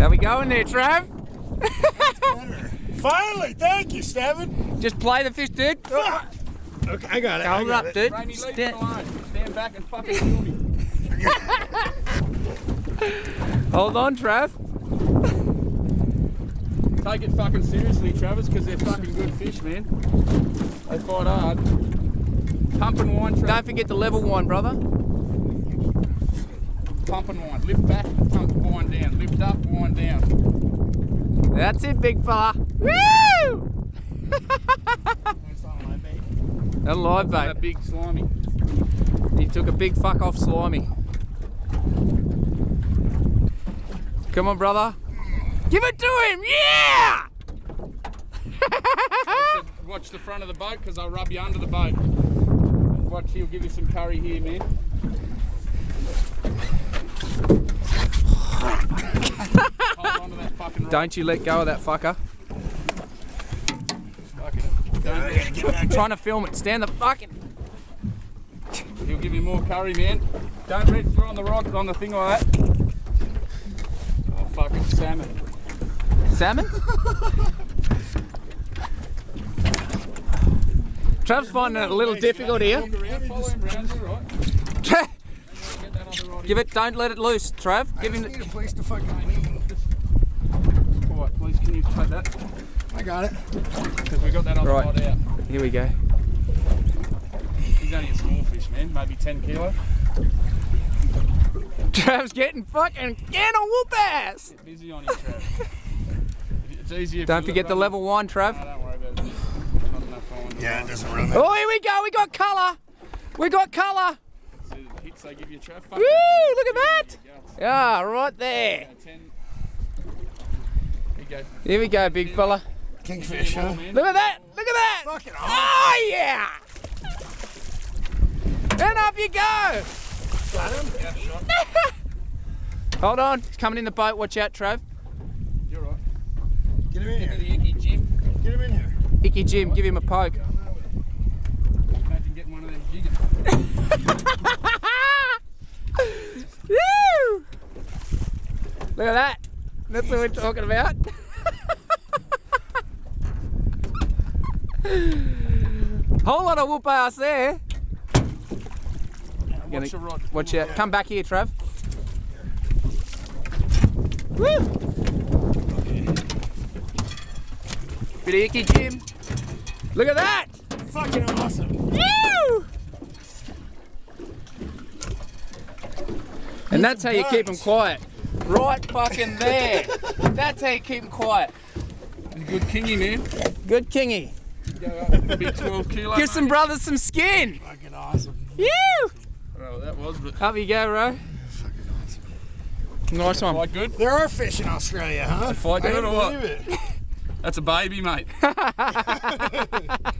How we go in there, Trav? Finally, thank you, Steven. Just play the fish, dude. Okay, I got it. Hold got up, it. dude. Rainy, leave Stand. Stand back and fucking kill me. hold on, Trav. Take it fucking seriously, Travis, because they're fucking good fish, man. They fight hard. Pump and wind, Travis. Don't forget the level one, brother. Pump and wind. Lift back, pump, wind down. Lift up, wind down. That's it, big fella. Woo! A live bait. That big slimy. He took a big fuck off slimy. Come on, brother. Give it to him, yeah! Watch the front of the boat because I'll rub you under the boat. Watch, he'll give you some curry here, man. fucking rod. Don't you let go of that fucker. Don't, trying to film it. Stand the fucking. he'll give you more curry, man. Don't reach through on the rod on the thing like that. Oh, fucking salmon. Salmon? Trav's finding it a little difficult here. Walk around, follow him round, you right? Tra- Get that other rod Give it, don't let it loose, Trav. Give him need the. a place to fucking lean. All right, please, can you take that? I got it. Because we got that other Right. rod out. Here we go. He's only a small fish, man, maybe 10 kilo. Trav's getting fucking getting a whoop ass. Get busy on him, Trav. It's easier. Don't forget the level one, No, Trav. don't worry about it. Not enough on. Yeah, it doesn't run that. Oh, here we go. We got colour. We got colour. So the hits they give you, Trav. Woo! Look at that. Yeah, right there. Yeah, 10. Here go. Here we go, big fella. Kingfish, huh? Look at that. Look at that. Fucking Oh yeah. And up you go. Hold on. He's coming in the boat. Watch out, Trav. You're right. Get him in Get to here. the icky, Jim. Get him in here. Ikijime, give him a poke. Imagine getting one of them jiggers. Look at that. That's what we're talking about. Whole lot of whoop ass there. Gonna- Watch rod. Watch out. Come back here, Trav. Woo! Bit of ikijime. Look at that. Fucking awesome. Woo! And that's how you keep them quiet. Right fucking there. That's how you keep them quiet. Good kingy, man. Good kingy. Go Big 12 kilo. Give some brothers some skin. Fucking awesome. Woo! I don't know what that was, but Up you go, bro. Nice one. quite good. There are fish in Australia, huh? fight I good didn't or what? it. That's a baby, mate.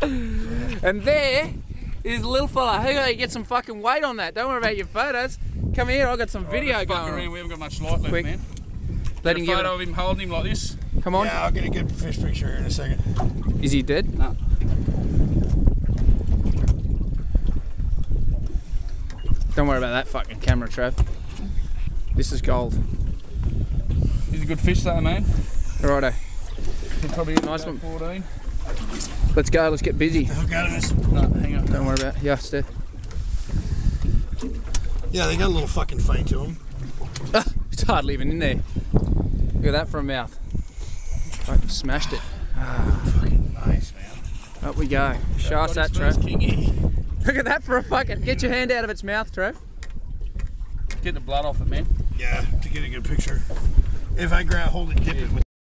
And there is a little fella. Hey, gotta get some fucking weight on that. Don't worry about your photos. Come here, I got some oh, video Let's going. around. We haven't got much light left, Quick. man. Let Get him a give photo it. of him holding him like this. Come on. Yeah, I'll get a good fish picture here in a second. Is he dead? No. Don't worry about that fucking camera, Trav. This is gold. He's a good fish, though, man. Righto. He's probably Nice about one. 14. Let's go. Let's get busy. Look at this. No, hang on. Don't worry about. it. Yeah, stay. Yeah, they got a little fucking fight to them. It's hardly even in there. Look at that for a mouth. Fucking smashed it. Ah, nice, man. Up we go. Show us that, Got his first Trev. Look at that for a fucking. Get your hand out of its mouth, Trev. Get the blood off it, man. Yeah, to get a good picture. If I grab, hold it, dip it with